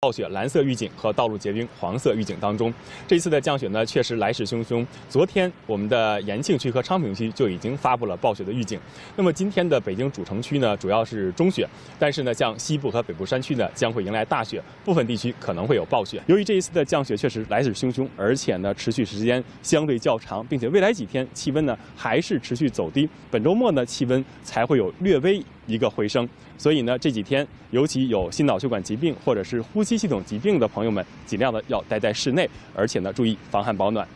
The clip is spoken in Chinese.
暴雪蓝色预警和道路结冰黄色预警当中，这一次的降雪呢确实来势汹汹。昨天我们的延庆区和昌平区就已经发布了暴雪的预警。那么今天的北京主城区呢，主要是中雪，但是呢，像西部和北部山区呢，将会迎来大雪，部分地区可能会有暴雪。由于这一次的降雪确实来势汹汹，而且呢持续时间相对较长，并且未来几天气温呢还是持续走低，本周末呢气温才会有略微。一个回升，所以呢，这几天尤其有心脑血管疾病或者是呼吸吸系统疾病的朋友们，尽量的要待在室内，而且呢，注意防寒保暖。